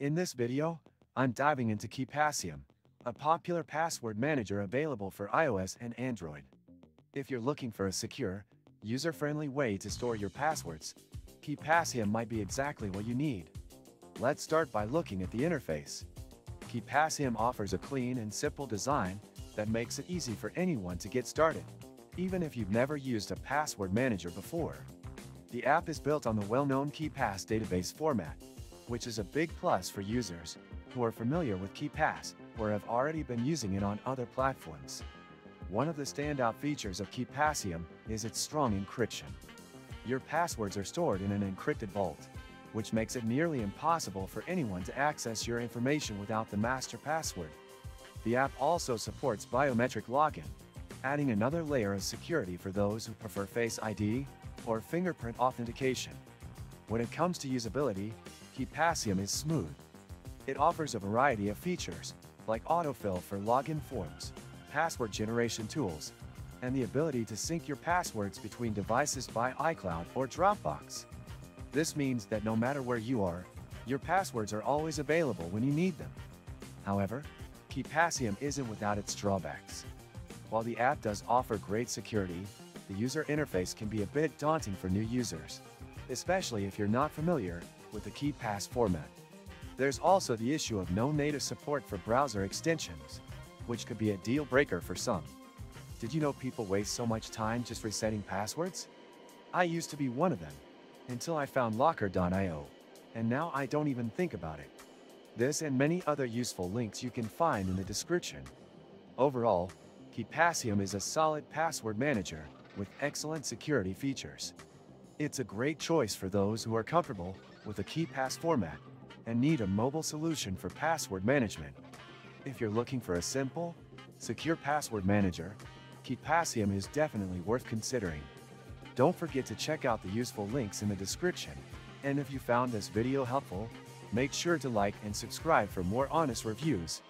In this video, I'm diving into KeePassium, a popular password manager available for iOS and Android. If you're looking for a secure, user-friendly way to store your passwords, KeePassium might be exactly what you need. Let's start by looking at the interface. KeePassium offers a clean and simple design that makes it easy for anyone to get started, even if you've never used a password manager before. The app is built on the well-known KeePass database format, which is a big plus for users who are familiar with KeePass or have already been using it on other platforms. One of the standout features of KeePassium is its strong encryption. Your passwords are stored in an encrypted vault, which makes it nearly impossible for anyone to access your information without the master password. The app also supports biometric login, adding another layer of security for those who prefer Face ID or fingerprint authentication. When it comes to usability, KeePassium is smooth. It offers a variety of features, like autofill for login forms, password generation tools, and the ability to sync your passwords between devices by iCloud or Dropbox. This means that no matter where you are, your passwords are always available when you need them. However, KeePassium isn't without its drawbacks. While the app does offer great security, the user interface can be a bit daunting for new users, especially if you're not familiar with the KeePass format. There's also the issue of no native support for browser extensions, which could be a deal breaker for some. Did you know people waste so much time just resetting passwords? I used to be one of them, until I found Locker.io, and now I don't even think about it. This and many other useful links you can find in the description. Overall, KeePassium is a solid password manager with excellent security features. It's a great choice for those who are comfortable with a KeePass format and need a mobile solution for password management. If you're looking for a simple, secure password manager, KeePassium is definitely worth considering. Don't forget to check out the useful links in the description. And if you found this video helpful, make sure to like and subscribe for more honest reviews.